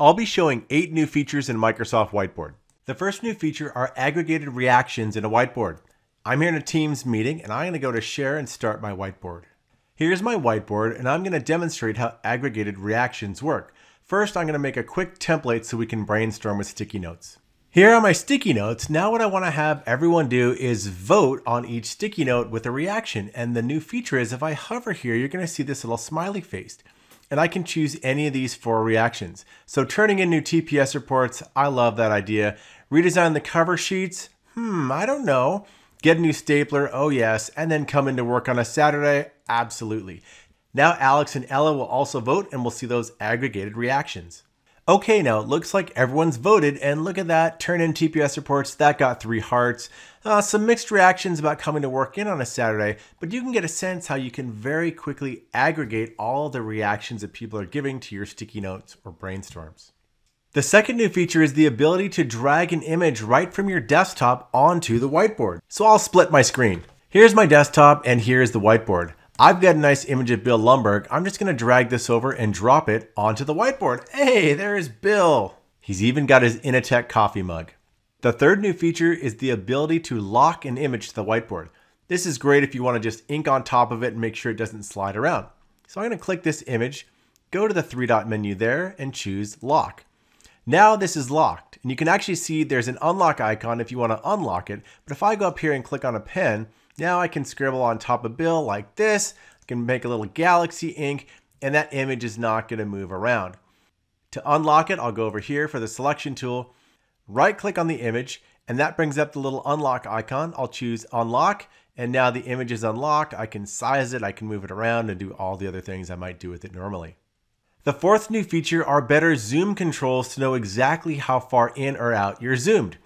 I'll be showing eight new features in Microsoft Whiteboard. The first new feature are aggregated reactions in a whiteboard. I'm here in a Teams meeting and I'm going to go to share and start my whiteboard. Here's my whiteboard and I'm going to demonstrate how aggregated reactions work. First, I'm going to make a quick template so we can brainstorm with sticky notes. Here are my sticky notes. Now what I want to have everyone do is vote on each sticky note with a reaction. And the new feature is if I hover here, you're going to see this little smiley face and I can choose any of these four reactions. So turning in new TPS reports, I love that idea. Redesign the cover sheets, hmm, I don't know. Get a new stapler, oh yes, and then come into work on a Saturday, absolutely. Now Alex and Ella will also vote and we'll see those aggregated reactions. Okay, now it looks like everyone's voted, and look at that, turn in TPS reports, that got three hearts. Uh, some mixed reactions about coming to work in on a Saturday, but you can get a sense how you can very quickly aggregate all the reactions that people are giving to your sticky notes or brainstorms. The second new feature is the ability to drag an image right from your desktop onto the whiteboard. So I'll split my screen. Here's my desktop and here's the whiteboard. I've got a nice image of Bill Lumbergh. I'm just gonna drag this over and drop it onto the whiteboard. Hey, there's Bill. He's even got his Initech coffee mug. The third new feature is the ability to lock an image to the whiteboard. This is great if you wanna just ink on top of it and make sure it doesn't slide around. So I'm gonna click this image, go to the three dot menu there and choose lock. Now this is locked and you can actually see there's an unlock icon if you wanna unlock it. But if I go up here and click on a pen, now I can scribble on top of Bill like this. I can make a little galaxy ink and that image is not going to move around. To unlock it, I'll go over here for the selection tool, right click on the image, and that brings up the little unlock icon. I'll choose unlock, and now the image is unlocked. I can size it, I can move it around and do all the other things I might do with it normally. The fourth new feature are better zoom controls to know exactly how far in or out you're zoomed.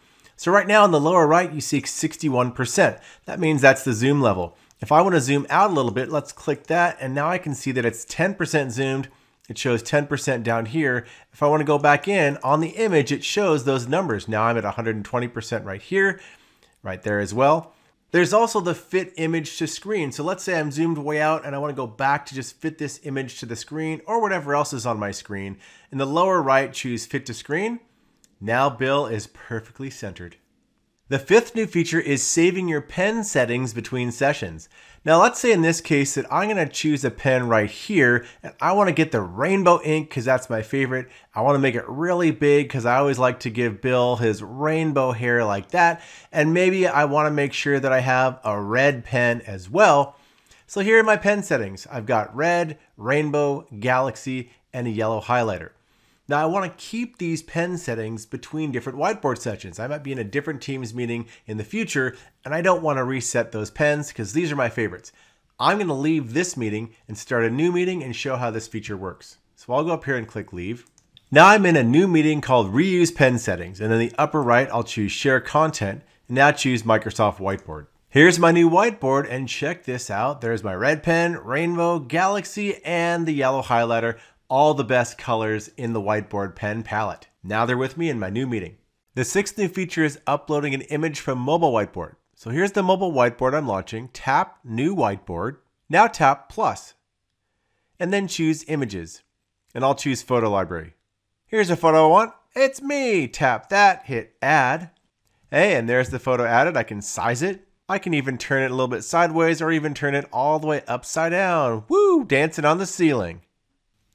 So right now in the lower right, you see 61%. That means that's the zoom level. If I want to zoom out a little bit, let's click that. And now I can see that it's 10% zoomed. It shows 10% down here. If I want to go back in on the image, it shows those numbers. Now I'm at 120% right here, right there as well. There's also the fit image to screen. So let's say I'm zoomed way out and I want to go back to just fit this image to the screen or whatever else is on my screen. In the lower right, choose fit to screen. Now Bill is perfectly centered. The fifth new feature is saving your pen settings between sessions. Now let's say in this case that I'm gonna choose a pen right here and I wanna get the rainbow ink because that's my favorite. I wanna make it really big because I always like to give Bill his rainbow hair like that. And maybe I wanna make sure that I have a red pen as well. So here are my pen settings. I've got red, rainbow, galaxy, and a yellow highlighter. Now I want to keep these pen settings between different whiteboard sessions. I might be in a different Teams meeting in the future and I don't want to reset those pens because these are my favorites. I'm going to leave this meeting and start a new meeting and show how this feature works. So I'll go up here and click leave. Now I'm in a new meeting called reuse pen settings and in the upper right I'll choose share content and now choose Microsoft Whiteboard. Here's my new whiteboard and check this out. There's my red pen, rainbow, galaxy, and the yellow highlighter all the best colors in the whiteboard pen palette. Now they're with me in my new meeting. The sixth new feature is uploading an image from mobile whiteboard. So here's the mobile whiteboard I'm launching. Tap New Whiteboard. Now tap And then choose Images. And I'll choose Photo Library. Here's a photo I want. It's me. Tap that, hit Add. Hey, and there's the photo added. I can size it. I can even turn it a little bit sideways or even turn it all the way upside down. Woo, dancing on the ceiling.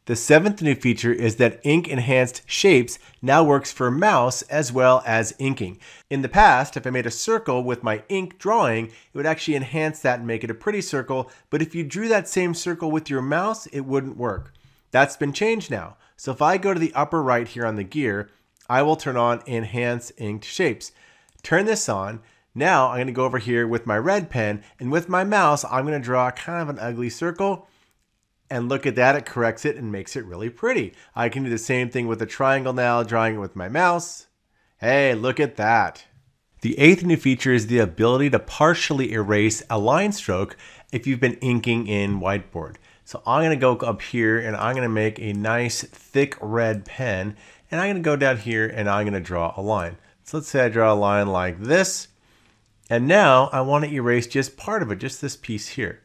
The seventh new feature is that Ink Enhanced Shapes now works for mouse as well as inking. In the past, if I made a circle with my ink drawing, it would actually enhance that and make it a pretty circle, but if you drew that same circle with your mouse, it wouldn't work. That's been changed now. So if I go to the upper right here on the gear, I will turn on Enhance Inked Shapes. Turn this on. Now I'm going to go over here with my red pen, and with my mouse, I'm going to draw kind of an ugly circle and look at that, it corrects it and makes it really pretty. I can do the same thing with a triangle now, drawing it with my mouse. Hey, look at that. The eighth new feature is the ability to partially erase a line stroke if you've been inking in whiteboard. So I'm gonna go up here and I'm gonna make a nice thick red pen and I'm gonna go down here and I'm gonna draw a line. So let's say I draw a line like this. And now I wanna erase just part of it, just this piece here.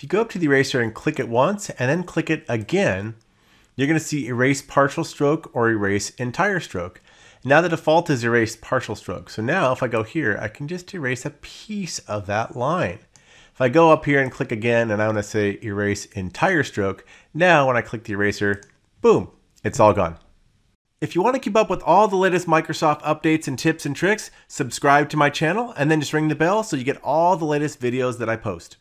If you go up to the eraser and click it once and then click it again, you're going to see erase partial stroke or erase entire stroke. Now the default is erase partial stroke. So now if I go here, I can just erase a piece of that line. If I go up here and click again and I want to say erase entire stroke, now when I click the eraser, boom, it's all gone. If you want to keep up with all the latest Microsoft updates and tips and tricks, subscribe to my channel and then just ring the bell so you get all the latest videos that I post.